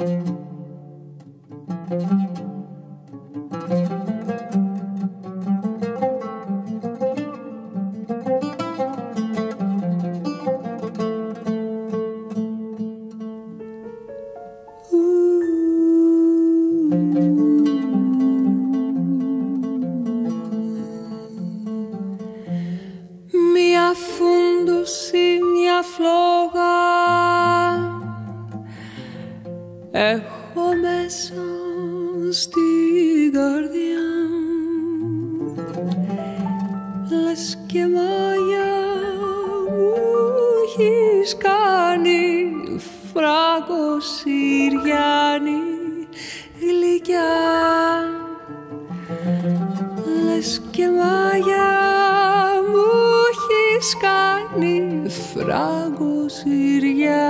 Me afundo se me aflora. έχω μέσα στην καρδιά λες και μάγια μου έχεις κάνει φράγκος Συριάνη γλυκιά. Λες και μάγια μου έχεις κάνει φράγκος Συριάνη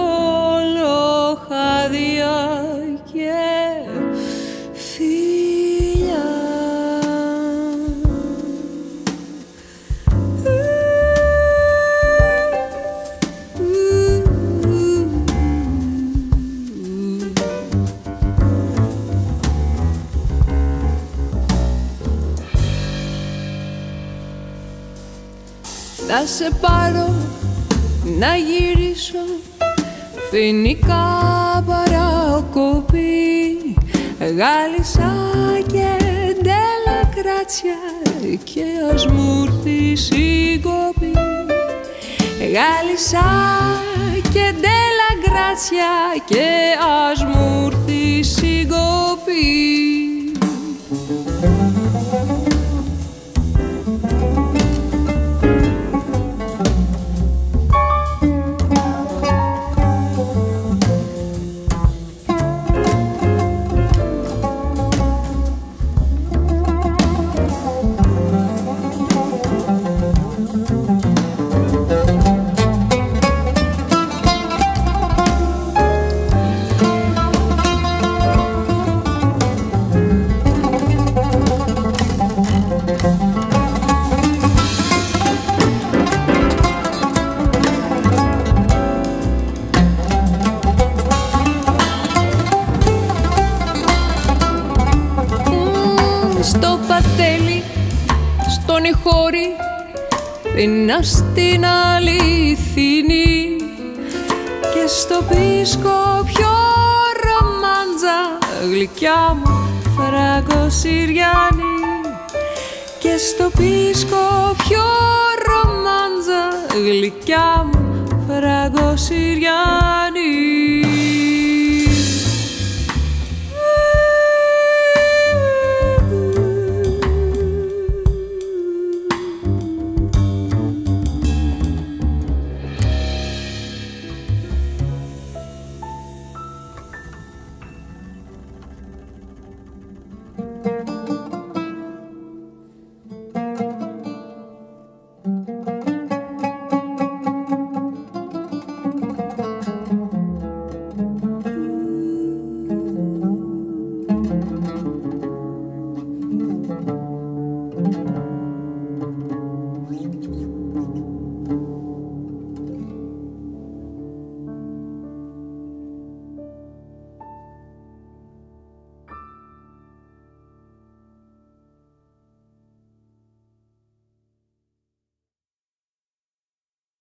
πάρω να γυρίσω. Φινικά παρακοπή Γάλισσα και ντέλα κράτσια Και ας μου έρθει συγκοπή Γάλισσα και ντέλα κράτσια Και ας μου έρθει συγκοπή Πίνα στην αληθινή και στο πίσκο πιο ρομάντζα γλυκιά μου φράγκο Συριάνη και στο πίσκο πιο ρομάντζα γλυκιά μου φράγκο Συριάνη